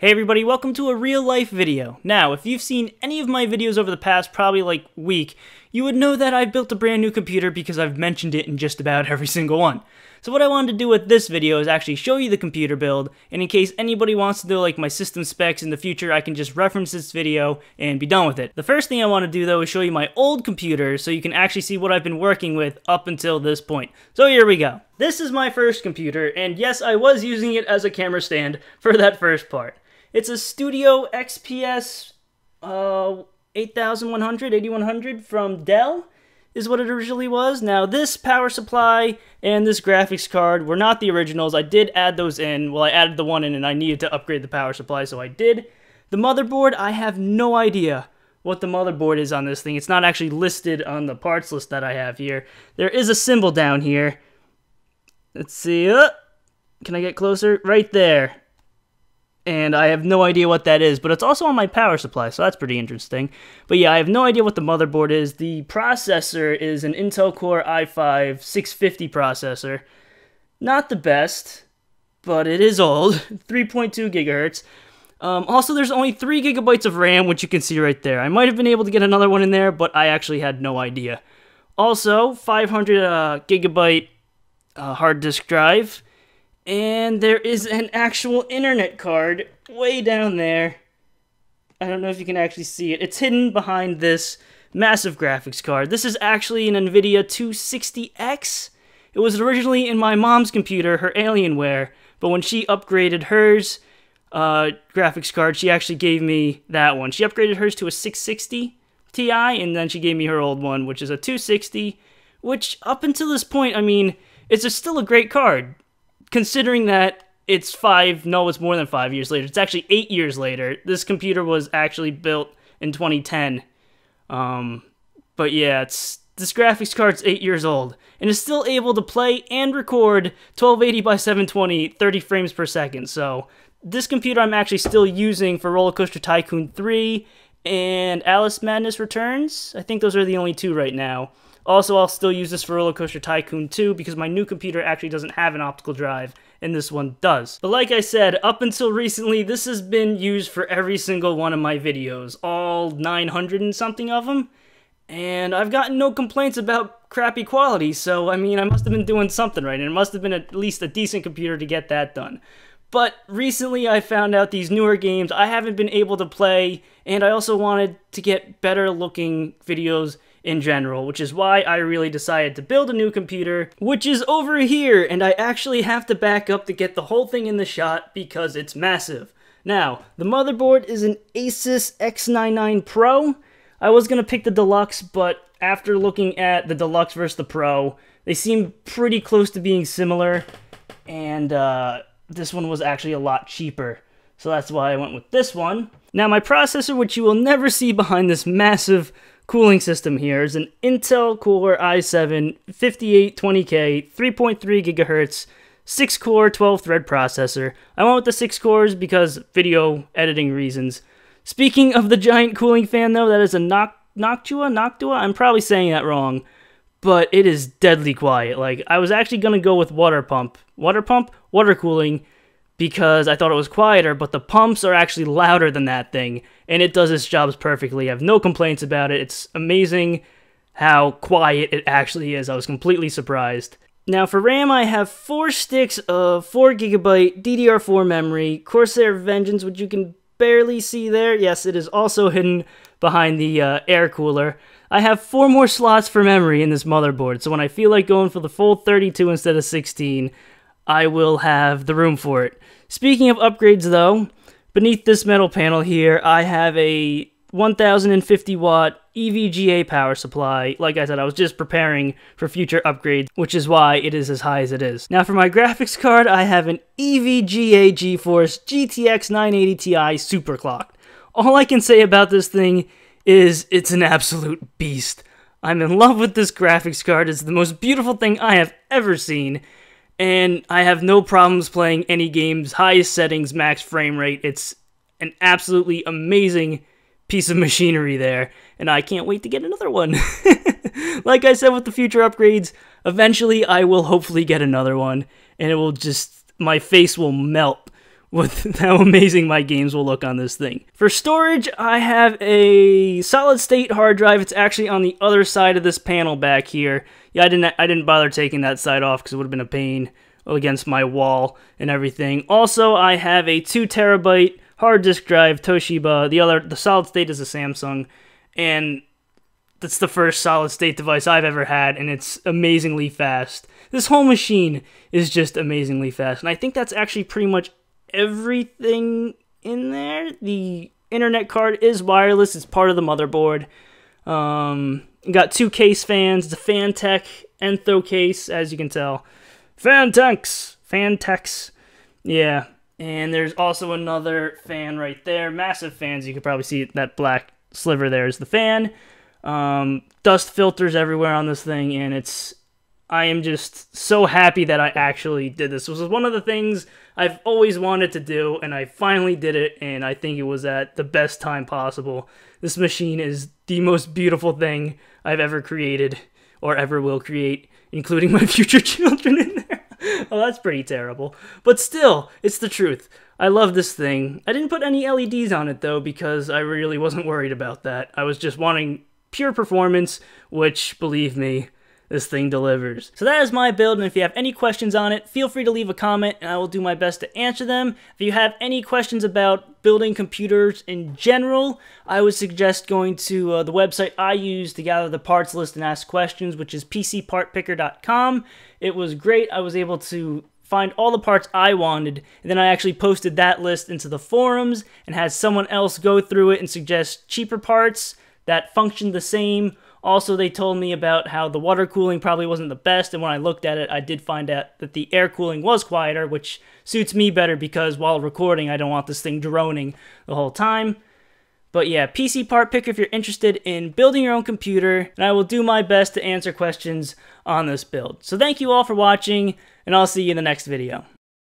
Hey everybody, welcome to a real life video. Now, if you've seen any of my videos over the past probably like week, you would know that I've built a brand new computer because I've mentioned it in just about every single one. So what I wanted to do with this video is actually show you the computer build, and in case anybody wants to know like my system specs in the future, I can just reference this video and be done with it. The first thing I want to do though is show you my old computer so you can actually see what I've been working with up until this point. So here we go. This is my first computer, and yes, I was using it as a camera stand for that first part. It's a Studio XPS uh, 8100, 8100 from Dell is what it originally was. Now, this power supply and this graphics card were not the originals. I did add those in. Well, I added the one in and I needed to upgrade the power supply, so I did. The motherboard, I have no idea what the motherboard is on this thing. It's not actually listed on the parts list that I have here. There is a symbol down here. Let's see. Uh, can I get closer? Right there and I have no idea what that is, but it's also on my power supply, so that's pretty interesting. But yeah, I have no idea what the motherboard is. The processor is an Intel Core i5 650 processor. Not the best, but it is old, 3.2 gigahertz. Um, also, there's only 3 gigabytes of RAM, which you can see right there. I might have been able to get another one in there, but I actually had no idea. Also, 500 uh, gigabyte uh, hard disk drive and there is an actual internet card way down there. I don't know if you can actually see it. It's hidden behind this massive graphics card. This is actually an NVIDIA 260X. It was originally in my mom's computer, her Alienware, but when she upgraded hers uh, graphics card, she actually gave me that one. She upgraded hers to a 660 Ti, and then she gave me her old one, which is a 260, which up until this point, I mean, it's a, still a great card considering that it's five, no, it's more than five years later. It's actually eight years later. This computer was actually built in 2010. Um, but yeah, it's this graphics card's eight years old and is still able to play and record 1280 by 720, 30 frames per second. So this computer I'm actually still using for Roller Coaster Tycoon 3 and Alice Madness Returns. I think those are the only two right now. Also, I'll still use this for Roller Coaster Tycoon 2 because my new computer actually doesn't have an optical drive and this one does. But like I said, up until recently, this has been used for every single one of my videos, all 900 and something of them. And I've gotten no complaints about crappy quality, so I mean, I must have been doing something right, and it must have been at least a decent computer to get that done. But recently I found out these newer games I haven't been able to play, and I also wanted to get better looking videos in general, which is why I really decided to build a new computer, which is over here, and I actually have to back up to get the whole thing in the shot because it's massive. Now, the motherboard is an Asus X99 Pro. I was going to pick the Deluxe, but after looking at the Deluxe versus the Pro, they seem pretty close to being similar, and uh, this one was actually a lot cheaper. So that's why I went with this one. Now my processor, which you will never see behind this massive cooling system here is an Intel Core i7 5820K 3.3 gigahertz 6 core 12 thread processor. I went with the 6 cores because video editing reasons. Speaking of the giant cooling fan though, that is a Noct Noctua, Noctua? I'm probably saying that wrong, but it is deadly quiet. Like I was actually to go with water pump. Water pump, water cooling because I thought it was quieter, but the pumps are actually louder than that thing, and it does its jobs perfectly. I have no complaints about it. It's amazing how quiet it actually is. I was completely surprised. Now for RAM, I have four sticks of 4 gigabyte DDR4 memory, Corsair Vengeance, which you can barely see there. Yes, it is also hidden behind the uh, air cooler. I have four more slots for memory in this motherboard, so when I feel like going for the full 32 instead of 16, I will have the room for it. Speaking of upgrades though, beneath this metal panel here, I have a 1050 watt EVGA power supply. Like I said, I was just preparing for future upgrades, which is why it is as high as it is. Now for my graphics card, I have an EVGA GeForce GTX 980 Ti superclocked. All I can say about this thing is it's an absolute beast. I'm in love with this graphics card. It's the most beautiful thing I have ever seen and I have no problems playing any games, highest settings, max frame rate. It's an absolutely amazing piece of machinery there, and I can't wait to get another one. like I said with the future upgrades, eventually I will hopefully get another one, and it will just, my face will melt with how amazing my games will look on this thing. For storage, I have a solid state hard drive. It's actually on the other side of this panel back here. Yeah, I didn't I didn't bother taking that side off because it would have been a pain against my wall and everything. Also, I have a 2 terabyte hard disk drive Toshiba. The other the solid state is a Samsung and that's the first solid state device I've ever had and it's amazingly fast. This whole machine is just amazingly fast. And I think that's actually pretty much everything in there. The internet card is wireless. It's part of the motherboard. Um, got two case fans. The Phanteks Enthoo case, as you can tell. Phanteks! Phanteks. Yeah. And there's also another fan right there. Massive fans. You can probably see that black sliver there is the fan. Um, dust filters everywhere on this thing, and it's I am just so happy that I actually did this. This was one of the things I've always wanted to do, and I finally did it, and I think it was at the best time possible. This machine is the most beautiful thing I've ever created, or ever will create, including my future children in there. oh, that's pretty terrible. But still, it's the truth. I love this thing. I didn't put any LEDs on it, though, because I really wasn't worried about that. I was just wanting pure performance, which, believe me, this thing delivers. So that is my build, and if you have any questions on it, feel free to leave a comment, and I will do my best to answer them. If you have any questions about building computers in general, I would suggest going to uh, the website I use to gather the parts list and ask questions, which is pcpartpicker.com. It was great. I was able to find all the parts I wanted, and then I actually posted that list into the forums and had someone else go through it and suggest cheaper parts that functioned the same also, they told me about how the water cooling probably wasn't the best, and when I looked at it, I did find out that the air cooling was quieter, which suits me better because while recording, I don't want this thing droning the whole time. But yeah, PC part picker if you're interested in building your own computer, and I will do my best to answer questions on this build. So thank you all for watching, and I'll see you in the next video.